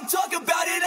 don't talk about it,